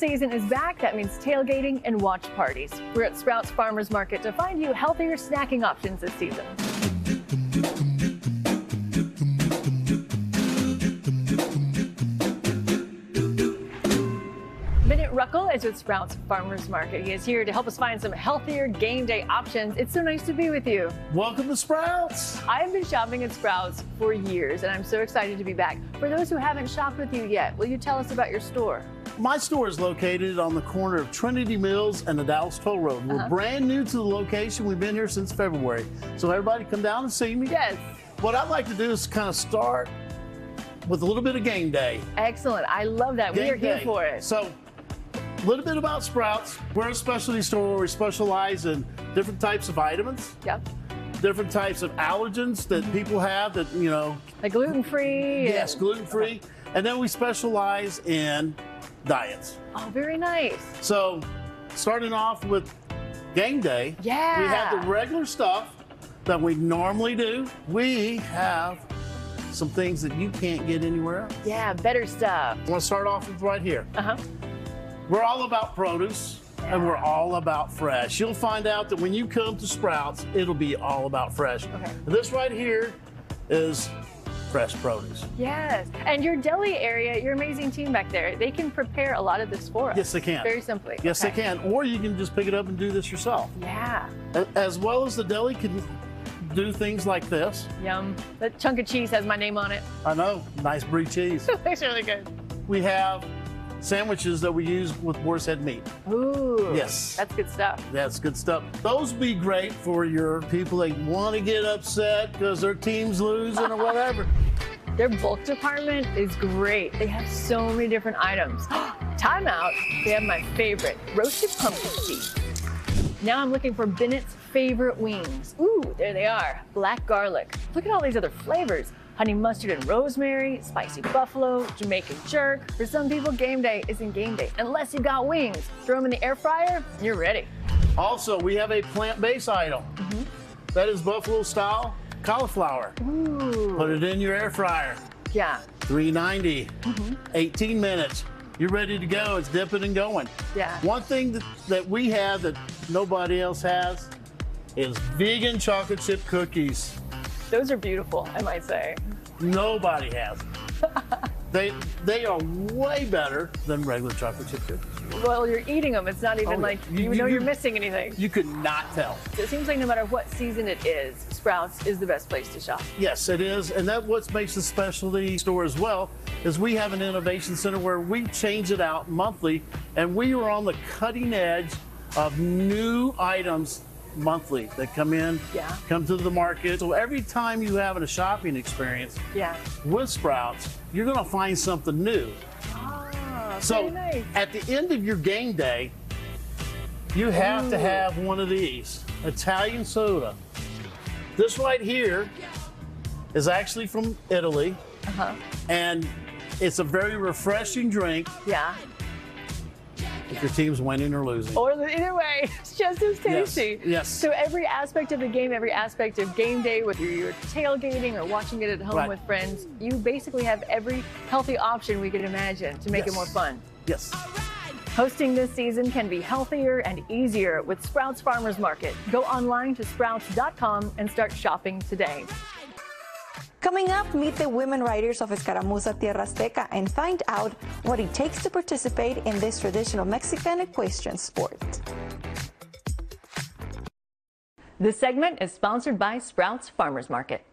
season is back. That means tailgating and watch parties. We're at Sprouts Farmers Market to find you healthier snacking options this season. Bennett Ruckel is with Sprouts Farmers Market. He is here to help us find some healthier game day options. It's so nice to be with you. Welcome to Sprouts. I've been shopping at Sprouts for years, and I'm so excited to be back. For those who haven't shopped with you yet, will you tell us about your store? My store is located on the corner of Trinity Mills and the Dallas Toll Road. We're Uh-huh. brand new to the location. We've been here since February. So everybody come down and see me. Yes. What I'd like to do is kind of start with a little bit of game day. Excellent. I love that. we Game are here for it. So a little bit about Sprouts. We're a specialty store where we specialize in different types of vitamins, Yep. Different types of allergens that people have that, you know, Like gluten free. yes, gluten free. And then we specialize in diets. Oh, very nice. So, starting off with game day, Yeah. we have the regular stuff that we normally do. We have some things that you can't get anywhere else. Yeah, better stuff. I want to start off with right here. Uh huh. We're all about produce and we're all about fresh. You'll find out that when you come to Sprouts, it'll be all about fresh. Okay. This right here is fresh produce. Yes. And your deli area, your amazing team back there, they can prepare a lot of this for us. Yes, they can. Very simply. Yes, Okay. they can. Or you can just pick it up and do this yourself. Yeah. As well as the deli can do things like this. Yum. That chunk of cheese has my name on it. I know, nice brie cheese. Looks really good. we have sandwiches that we use with boar's head meat. Ooh. Yes. That's good stuff. That's good stuff. Those would be great for your people that want to get upset because their team's losing or whatever. Their bulk department is great. They have so many different items. Timeout, they have my favorite, roasted pumpkin seeds. Now I'm looking for Bennett's favorite wings. Ooh, there they are, black garlic. Look at all these other flavors. Honey mustard and rosemary, spicy buffalo, Jamaican jerk. For some people, game day isn't game day unless you've got wings. Throw them in the air fryer, you're ready. Also, we have a plant-based item. That is buffalo style cauliflower. Ooh, Put it in your air fryer. yeah, 390, mm -hmm. 18 minutes. You're ready to go. It's dipping and going. yeah. One thing that, that we have that nobody else has is vegan chocolate chip cookies. Those are beautiful, I might say. Nobody has. they they are way better than regular chocolate chip cookies. Well, you're eating them. It's not even Oh, like You- you, know you- you're missing anything. You could not tell. It seems like no matter what season it is, Sprouts is the best place to shop. Yes, it is, and that what makes the specialty store as well is we have an innovation center where we change it out monthly, and we are on the cutting edge of new items monthly that come in, Yeah. come to the market. So every time you have a shopping experience Yeah. with Sprouts, you're going to find something new. Ah, So nice. at the end of your game day, you have to have one of these Italian soda. This right here is actually from Italy, Uh-huh. and it's a very refreshing drink Yeah. If your team's winning or losing. Or either way, it's just as tasty. yes. yes. So every aspect of the game, every aspect of game day, whether you're tailgating or watching it at home Right. with friends, you basically have every healthy option we could imagine to make it more fun. Yes. Hosting this season can be healthier and easier with Sprouts Farmers Market. Go online to sprouts.com and start shopping today. Coming up, meet the women riders of Escaramuza Tierra Azteca and find out what it takes to participate in this traditional Mexican equestrian sport. This segment is sponsored by Sprouts Farmers Market.